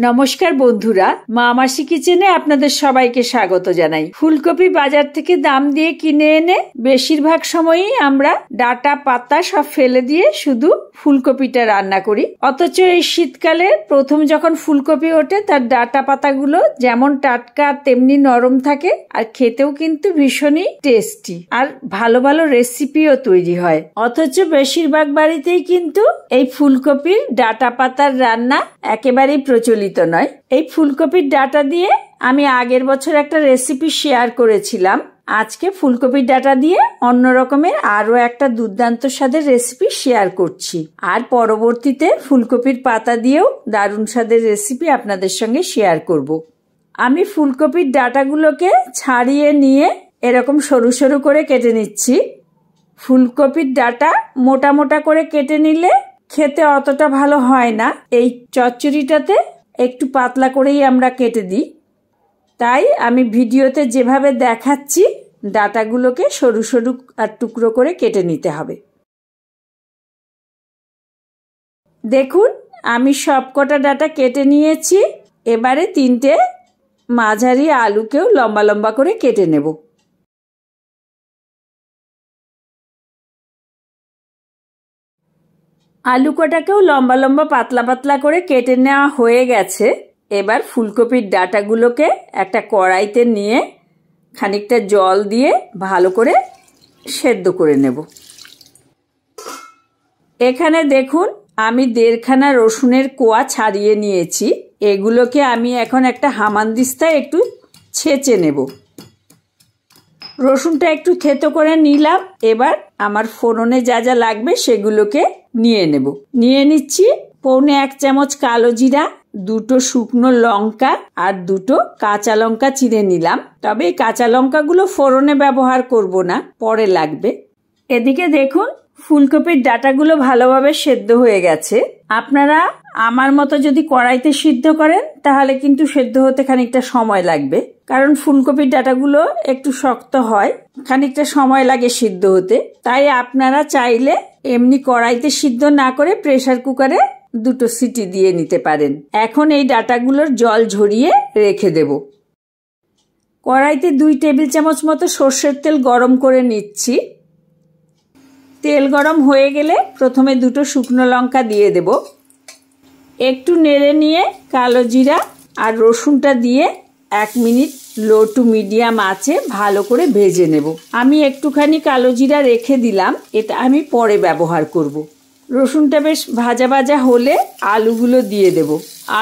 নমস্কার বন্ধুরা মা মাসি কিচেনে আপনাদের সবাইকে স্বাগত জানাই। ফুলকপি বাজার থেকে দাম দিয়ে কিনে এনে বেশিরভাগ সময়ই আমরা ডাটা, পাতা সব ফেলে দিয়ে শুধু ফুলকপিটা রান্না করি। অথচ এই শীতকালে প্রথম যখন ফুলকপি ওঠে, তার ডাটা, পাতাগুলো যেমন টাটকা, তেমনি নরম থাকে আর খেতেও কিন্তু ভীষণই টেস্টি আর ভালো ভালো রেসিপিও তৈরি হয়। অথচ বেশিরভাগ বাড়িতেই কিন্তু এই ফুলকপির ডাটা, পাতার রান্না একেবারেই প্রচলিত। নয়। এই ফুলকপির ডাটা দিয়ে আমি আগের বছর একটা রেসিপি শেয়ার করেছিলাম। আজকে ফুলকপির ডাটা দিয়ে অন্য রকমের আরও একটা দুর্দান্ত স্বাদের রেসিপি শেয়ার করছি। আর পরবর্তীতে ফুলকপির পাতা দিয়েও দারুণ স্বাদের রেসিপি আপনাদের সঙ্গে শেয়ার করব। আমি ফুলকপির ডাটাগুলোকে ছাড়িয়ে নিয়ে এরকম সরু সরু করে কেটে নিচ্ছি। ফুলকপির ডাটা মোটা মোটা করে কেটে নিলে খেতে অতটা ভালো হয় না। এই চচ্চড়িটাতে একটু পাতলা করেই আমরা কেটে দিই। তাই আমি ভিডিওতে যেভাবে দেখাচ্ছি, ডাটাগুলোকে সরু সরু আর টুকরো করে কেটে নিতে হবে। দেখুন, আমি সবকটা ডাটা কেটে নিয়েছি। এবারে তিনটে মাঝারি আলুকেও লম্বা লম্বা করে কেটে নেব। আলু কটাকেও লম্বা লম্বা পাতলা পাতলা করে কেটে নেওয়া হয়ে গেছে। এবার ফুলকপির ডাটাগুলোকে একটা কড়াইতে নিয়ে খানিকটা জল দিয়ে ভালো করে সেদ্ধ করে নেব। এখানে দেখুন, আমি দেড়খানা রসুনের কোয়া ছাড়িয়ে নিয়েছি। এগুলোকে আমি এখন একটা হামানদিস্তায় একটু ছেঁচে নেব। রসুনটা একটু থেতো করে নিলাম। এবার আমার ফোড়নে যা যা লাগবে সেগুলোকে নিয়ে নেব। নিয়ে নিচ্ছি পৌনে এক চামচ কালো জিরা, দুটো শুকনো লঙ্কা আর দুটো কাঁচা লঙ্কা চিড়ে নিলাম। তবে এই কাঁচা লঙ্কাগুলো ফোড়নে ব্যবহার করব না, পরে লাগবে। এদিকে দেখুন, ফুলকপির ডাটাগুলো ভালোভাবে সেদ্ধ হয়ে গেছে। আপনারা আমার মতো যদি কড়াইতে সিদ্ধ করেন, তাহলে কিন্তু সেদ্ধ হতে খানিকটা সময় লাগবে। কারণ ফুলকপির ডাটাগুলো একটু শক্ত হয়, খানিকটা সময় লাগে সিদ্ধ হতে। তাই আপনারা চাইলে এমনি কড়াইতে সিদ্ধ না করে প্রেসার কুকারে দুটো সিটি দিয়ে নিতে পারেন। এখন এই ডাটাগুলোর জল ঝরিয়ে রেখে দেব। কড়াইতে দুই টেবিল চামচ মতো সর্ষের তেল গরম করে নিচ্ছি। তেল গরম হয়ে গেলে প্রথমে দুটো শুকনো লঙ্কা দিয়ে দেব। একটু নেড়ে নিয়ে কালো জিরা আর রসুনটা দিয়ে এক মিনিট লো টু মিডিয়াম আছে ভালো করে ভেজে নেব। আমি একটুখানি কালো জিরা রেখে দিলাম, এটা আমি পরে ব্যবহার করব। রসুনটা বেশ ভাজা ভাজা হলে আলুগুলো দিয়ে দেব।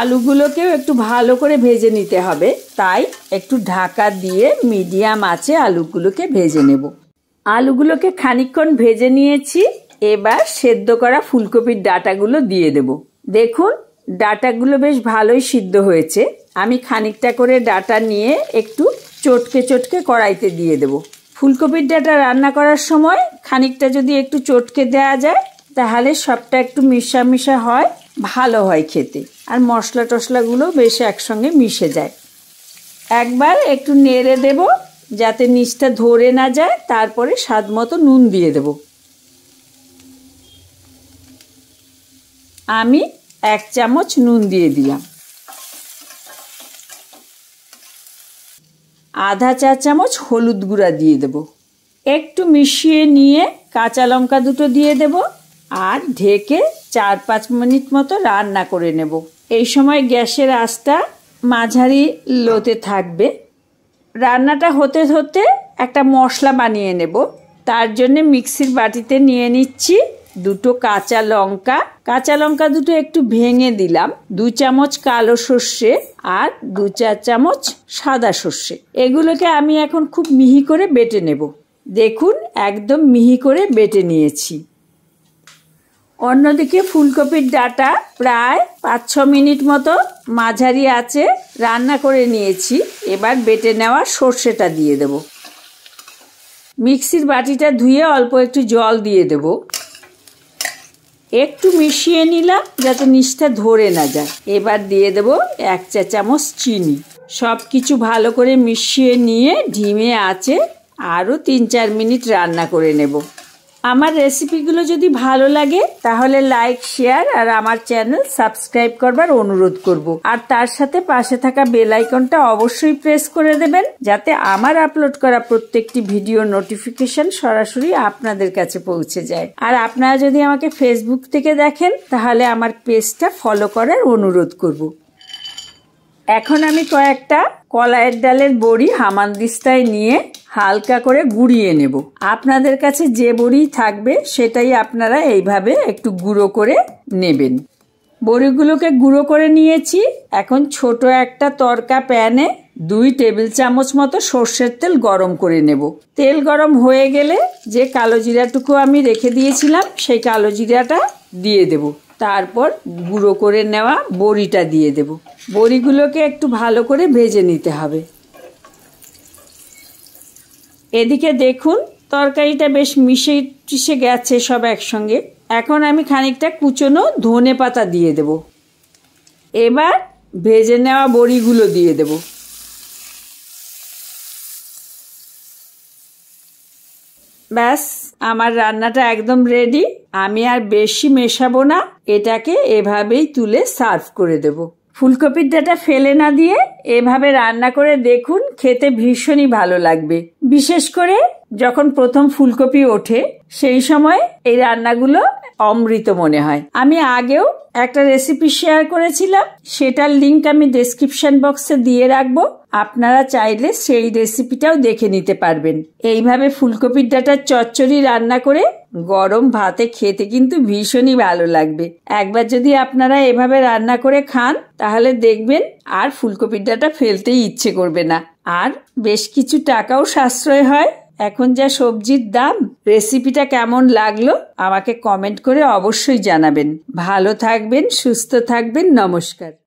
আলুগুলোকেও একটু ভালো করে ভেজে নিতে হবে, তাই একটু ঢাকা দিয়ে মিডিয়াম আছে আলুগুলোকে ভেজে নেব। আলুগুলোকে খানিকক্ষণ ভেজে নিয়েছি। এবার সেদ্ধ করা ফুলকপির ডাটাগুলো দিয়ে দেব। দেখুন, ডাটাগুলো বেশ ভালোই সিদ্ধ হয়েছে। আমি খানিকটা করে ডাটা নিয়ে একটু চটকে চটকে কড়াইতে দিয়ে দেব। ফুলকপির ডাটা রান্না করার সময় খানিকটা যদি একটু চটকে দেওয়া যায়, তাহলে সবটা একটু মিশা মিশা হয়, ভালো হয় খেতে। আর মশলা টশলাগুলো বেশ একসঙ্গে মিশে যায়। একবার একটু নেড়ে দেব। যাতে নিচটা ধরে না যায়, তারপরে স্বাদ মতো নুন দিয়ে দেব। আমি এক চামচ নুন দিয়ে দিলাম। আধা চা চামচ হলুদ গুঁড়া দিয়ে দেব। একটু মিশিয়ে নিয়ে কাঁচা লঙ্কা দুটো দিয়ে দেব আর ঢেকে চার পাঁচ মিনিট মতো রান্না করে নেব। এই সময় গ্যাসের আঁচটা মাঝারি লোতে থাকবে। রান্নাটা হতে হতে একটা মশলা বানিয়ে নেব। তার জন্য মিক্সির বাটিতে নিয়ে নিচ্ছি দুটো কাঁচা লঙ্কা। কাঁচা লঙ্কা দুটো একটু ভেঙে দিলাম। দু চামচ কালো সর্ষে আর দু চার চামচ সাদা সর্ষে। এগুলোকে আমি এখন খুব মিহি করে বেটে নেব। দেখুন, একদম মিহি করে বেটে নিয়েছি। অন্যদিকে ফুলকপির ডাটা প্রায় পাঁচ ছ মিনিট মতো মাঝারি আছে রান্না করে নিয়েছি। এবার বেটে নেওয়া সর্ষেটা দিয়ে দেব। মিক্সির বাটিটা ধুয়ে অল্প একটু জল দিয়ে দেব। একটু মিশিয়ে নিলাম যাতে নিচটা ধরে না যায়। এবার দিয়ে দেব এক চা চামচ চিনি। সব কিছু ভালো করে মিশিয়ে নিয়ে ঢিমে আছে আরও তিন চার মিনিট রান্না করে নেব। আমার রেসিপিগুলো যদি ভালো লাগে, তাহলে লাইক শেয়ার আর আমার চ্যানেল সাবস্ক্রাইব করবার অনুরোধ করব। আর তার সাথে পাশে থাকা বেল আইকনটা অবশ্যই প্রেস করে দেবেন, যাতে আমার আপলোড করা প্রত্যেকটি ভিডিও নোটিফিকেশন সরাসরি আপনাদের কাছে পৌঁছে যায়। আর আপনারা যদি আমাকে ফেসবুক থেকে দেখেন, তাহলে আমার পেজটা ফলো করার অনুরোধ করব। এখন আমি কয়েকটা কলাইয়ের ডালের বড়ি হামানদিস্তায় নিয়ে হালকা করে গুঁড়িয়ে নেব। আপনাদের কাছে যে বড়ি থাকবে সেটাই আপনারা এইভাবে একটু গুঁড়ো করে নেবেন। বড়িগুলোকে গুঁড়ো করে নিয়েছি। এখন ছোট একটা তরকা প্যানে দুই টেবিল চামচ মতো সর্ষের তেল গরম করে নেব। তেল গরম হয়ে গেলে যে কালো জিরাটুকু আমি রেখে দিয়েছিলাম, সেই কালো জিরাটা দিয়ে দেব। তারপর গুঁড়ো করে নেওয়া বড়িটা দিয়ে দেব। বড়িগুলোকে একটু ভালো করে ভেজে নিতে হবে। এদিকে দেখুন, তরকারিটা বেশ মিশে টিশে গেছে সব একসঙ্গে। এখন আমি খানিকটা কুচনো ধনে পাতা দিয়ে দেব। এবার ভেজে নেওয়া বড়িগুলো দিয়ে দেব। ব্যাস, আমার রান্নাটা একদম রেডি। আমি আর বেশি মেশাবো না, এটাকে এভাবেই তুলে সার্ভ করে দেব। ফুলকপির ডাটা ফেলে না দিয়ে এভাবে রান্না করে দেখুন, খেতে ভীষণই ভালো লাগবে। বিশেষ করে যখন প্রথম ফুলকপি ওঠে, সেই সময় এই রান্নাগুলো অমৃত মনে হয়। আমি আগেও একটা রেসিপি শেয়ার করেছিলাম, সেটার লিংক আমি ডেসক্রিপশন বক্সে দিয়ে রাখব। আপনারা চাইলে সেই রেসিপিটাও দেখে নিতে পারবেন। এইভাবে ফুলকপির ডাটার চচ্চড়ি রান্না করে গরম ভাতে খেতে কিন্তু ভীষণই ভালো লাগবে। একবার যদি আপনারা এভাবে রান্না করে খান, তাহলে দেখবেন আর ফুলকপির ডাটা ফেলতেই ইচ্ছে করবে না। আর বেশ কিছু টাকাও সাশ্রয় হয়। এখন যা সবজির দাম রেসিপিটা কেমন লাগল, আমাকে কমেন্ট করে অবশ্যই জানাবেন। ভালো থাকবেন, সুস্থ থাকবেন, নমস্কার।